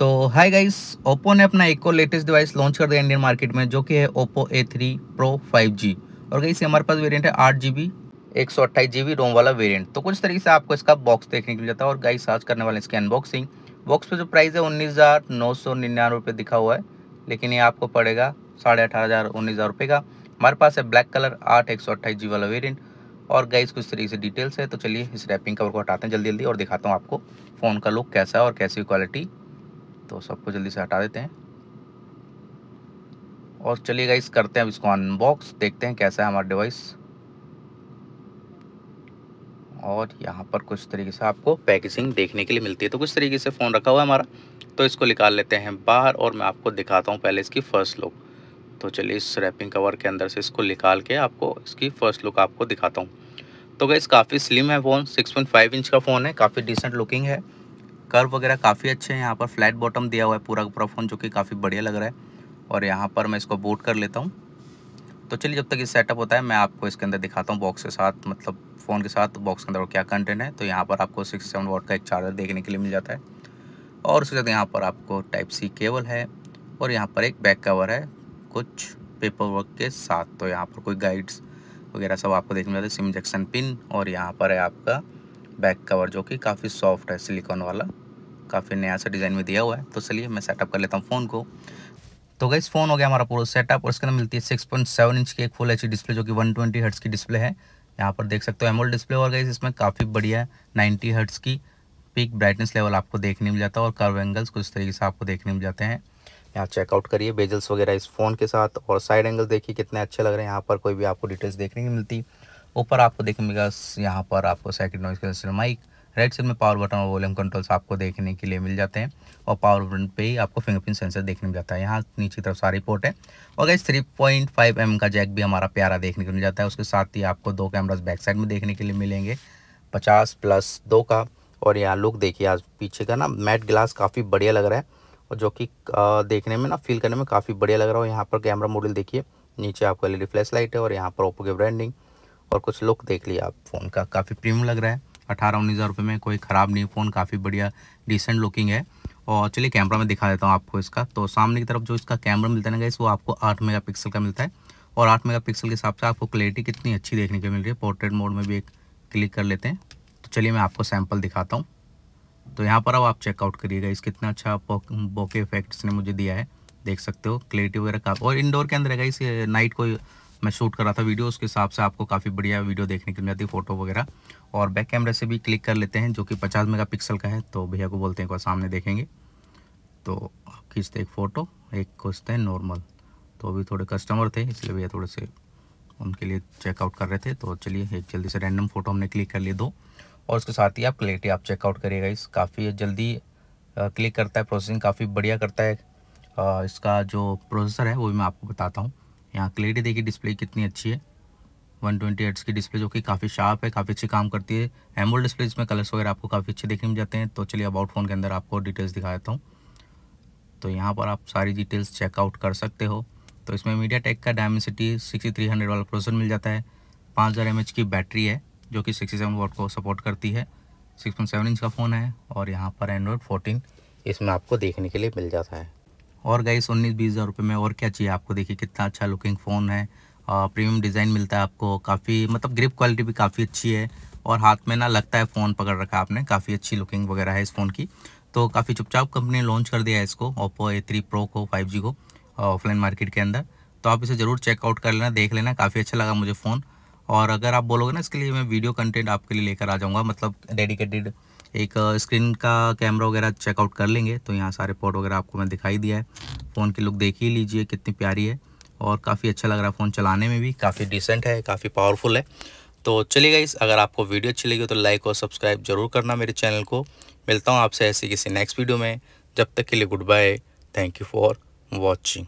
तो hi guys Oppo ने अपना एक और लेटेस्ट डिवाइस लॉन्च कर दिया इंडियन मार्केट में, जो कि है Oppo A three pro five G और गाइस हमारे पास वेरिएंट है आठ जी बी एक सौ अट्ठाईस जी बी रोम वाला वेरिएंट तो कुछ तरीके से आपको इसका बॉक्स देखने को मिल जाता है। और गाइस आज करने वाले इसकी अनबॉक्सिंग बॉक्स पर जो प्राइस है उन्नीस हज़ार नौ सौ निन्यानवे रुपये दिखा हुआ है। लेकिन ये आपको पड़ेगा साढ़े अठारह हज़ार, उन्नीस हज़ार रुपये का। हमारे पास है ब्लैक कलर आठ, एक सौ अट्ठाईस जी वाला वेरियंट और गाइस कुछ तरीके से डिटेल्स है तो चलिए इस रैपिंग कवर को हटाते हैं जल्दी जल्दी और दिखाता हूँ आपको फ़ोन का लुक कैसा है और कैसी क्वालिटी तो सबको जल्दी से हटा देते हैं। और चलिए गाइस करते हैं अब इसको अनबॉक्स देखते हैं कैसा है हमारा डिवाइस और यहाँ पर कुछ तरीके से आपको पैकेजिंग देखने के लिए मिलती है। तो कुछ तरीके से फ़ोन रखा हुआ है हमारा। तो इसको निकाल लेते हैं बाहर और मैं आपको दिखाता हूँ पहले इसकी फ़र्स्ट लुक तो चलिए इस रैपिंग कवर के अंदर से इसको निकाल के आपको इसकी फ़र्स्ट लुक आपको दिखाता हूँ। तो गैस काफ़ी स्लिम है फ़ोन 6.5 इंच का फ़ोन है, काफ़ी डिसेंट लुकिंग है। कर्व वगैरह काफ़ी अच्छे हैं। यहाँ पर फ्लैट बॉटम दिया हुआ है पूरा पूरा फ़ोन जो कि काफ़ी बढ़िया लग रहा है। और यहाँ पर मैं इसको बूट कर लेता हूँ। तो चलिए, जब तक ये सेटअप होता है, मैं आपको इसके अंदर दिखाता हूँ बॉक्स के साथ मतलब फ़ोन के साथ बॉक्स के अंदर क्या कंटेंट है। तो यहाँ पर आपको सिक्स सेवन वोट का एक चार्जर देखने के लिए मिल जाता है। और उसके साथ यहाँ पर आपको टाइप सी केबल है और यहाँ पर एक बैक कवर है कुछ पेपर वर्क के साथ। तो यहाँ पर कोई गाइड्स वगैरह सब आपको देखने मिलता है। सिम जैक्सन पिन और यहाँ पर है आपका बैक कवर जो कि काफ़ी सॉफ्ट है सिलिकॉन वाला। काफ़ी नया सा डिज़ाइन में दिया हुआ है। तो चलिए, मैं सेटअप कर लेता हूँ फ़ोन को। तो गई फ़ोन हो गया हमारा पूरा सेटअप और इसके अंदर मिलती है सिक्स पॉइंट सेवन इंच की एक फुल एच डिस्प्ले जो कि वन ट्वेंटी हर्ट्स की डिस्प्ले है। यहाँ पर देख सकते हो एमोल डिस्प्ले और गई इसमें काफ़ी बढ़िया नाइन्टी हर्ट्स की पिक ब्राइटनेस लेवल आपको देखने मिल जाता है और कर्व एंगल्स कुछ तरीके से आपको देखने मिल जाते हैं। यहाँ चेकआउट करिए बेजल्स वगैरह इस फ़ोन के साथ और साइड एंगल देखिए कितने अच्छे लग रहे हैं। यहाँ पर कोई भी आपको डिटेल्स देखने की मिलती। ऊपर आपको देखने मिलेगा यहाँ पर आपको second noise cancel mic right side में पावर बटन और वॉल्यूम कंट्रोल्स आपको देखने के लिए मिल जाते हैं और पावर बटन पे ही आपको फिंगरप्रिंट सेंसर देखने मिल जाता है। यहाँ नीचे तरफ़ सारी पोर्ट है। और guys three point five M का जैक भी हमारा प्यारा देखने को मिल जाता है। उसके साथ ही आपको दो कैमराज बैक साइड में देखने के लिए मिलेंगे। पचास प्लस दो का। और यहाँ लुक देखिए, आज पीछे का ना मैट ग्लास काफ़ी बढ़िया लग रहा है। और जो कि देखने में ना फील करने में काफ़ी बढ़िया लग रहा है। और यहाँ पर कैमरा मॉडल देखिए, नीचे आपको एलईडी फ्लैश लाइट है और यहाँ पर ओप्पो की ब्रांडिंग और कुछ लुक देख लिया आप फ़ोन का। काफ़ी प्रीमियम लग रहा है। अठारह उन्नीस हज़ार रुपये में कोई ख़राब नहीं फ़ोन, काफ़ी बढ़िया डिसेंट लुकिंग है। और चलिए कैमरा में दिखा देता हूँ आपको इसका। तो सामने की तरफ़ जो इसका कैमरा मिलता है ना गैस वो आपको आठ मेगा का मिलता है। और आठ मेगा के हिसाब से आपको क्लैरिटी कितनी अच्छी देखने को मिल रही है। पोर्ट्रेट मोड में भी एक क्लिक कर लेते हैं। तो चलिए मैं आपको सैंपल दिखाता हूँ। तो यहाँ पर अब आप चेकआउट करिएगा इस कितना अच्छा बोके इफेक्ट्स ने मुझे दिया है। देख सकते हो क्लियरिटी वगैरह का और इंडोर के अंदर है इस नाइट को मैं शूट कर रहा था वीडियो, उसके हिसाब से आपको काफ़ी बढ़िया वीडियो देखने को मिल जाती फ़ोटो वगैरह। और बैक कैमरे से भी क्लिक कर लेते हैं, जो कि 50 मेगापिक्सल का है तो भैया को बोलते हैं एक बार सामने देखेंगे। तो खींचते एक फ़ोटो एक खोजते हैं नॉर्मल तो अभी थोड़े कस्टमर थे, इसलिए भैया थोड़े से उनके लिए चेकआउट कर रहे थे। तो चलिए, एक जल्दी से रैंडम फ़ोटो हमने क्लिक कर लिए दो। और उसके साथ ही आप क्लियरिटी आप चेकआउट करिएगा। इस काफ़ी जल्दी क्लिक करता है प्रोसेसिंग काफ़ी बढ़िया करता है। इसका जो प्रोसेसर है, वो भी मैं आपको बताता हूँ। यहाँ क्लियरिटी देखिए डिस्प्ले कितनी अच्छी है। 120 ट्वेंटी एट्स की डिस्प्ले जो कि काफ़ी शार्प है, काफ़ी अच्छी काम करती है। एमोल डिस्प्ले इसमें कलर्स वगैरह आपको काफ़ी अच्छे देखने में जाते हैं। तो चलिए अबाउट फ़ोन के अंदर आपको डिटेल्स दिखा देता हूँ। तो यहाँ पर आप सारी डिटेल्स चेकआउट कर सकते हो। तो इसमें मीडिया टेक का डायमेंसिटी सिक्सटी थ्री हंड्रेड वाला प्रोसेसर मिल जाता है। पाँच हज़ार एम एच की बैटरी है, जो कि सिक्सटी सेवन वोट को सपोर्ट करती है। सिक्स पॉइंट सेवन इंच का फ़ोन है और यहाँ पर एंड्रॉयड फोर्टीन इसमें आपको देखने के लिए मिल जाता है। और गाइस उन्नीस बीस हज़ार रुपये में और क्या चाहिए आपको? देखिए, कितना अच्छा लुकिंग फ़ोन है। प्रीमियम डिज़ाइन मिलता है आपको। काफ़ी मतलब ग्रिप क्वालिटी भी काफ़ी अच्छी है। और हाथ में ना लगता है फ़ोन पकड़ रखा आपने। काफ़ी अच्छी लुकिंग वगैरह है इस फ़ोन की। तो काफ़ी चुपचाप कंपनी लॉन्च कर दिया है इसको ओप्पो ए थ्री प्रो को फाइव जी को ऑफलाइन मार्केट के अंदर। तो आप इसे ज़रूर चेकआउट कर लेना, देख लेना। काफ़ी अच्छा लगा मुझे फ़ोन और अगर आप बोलोगे ना, इसके लिए मैं वीडियो कंटेंट आपके लिए लेकर आ जाऊँगा। मतलब डेडिकेटेड एक स्क्रीन का कैमरा वगैरह चेकआउट कर लेंगे। तो यहाँ सारे पोर्ट वगैरह आपको मैं दिखाई दिया है। फ़ोन की लुक देख ही लीजिए, कितनी प्यारी है। और काफ़ी अच्छा लग रहा है फ़ोन चलाने में भी। काफ़ी डिसेंट है, काफ़ी पावरफुल है। तो चलिएगा इस अगर आपको वीडियो अच्छी लगी तो लाइक और सब्सक्राइब ज़रूर करना मेरे चैनल को। मिलता हूँ आपसे ऐसे किसी नेक्स्ट वीडियो में। जब तक के लिए goodbye thank you for watching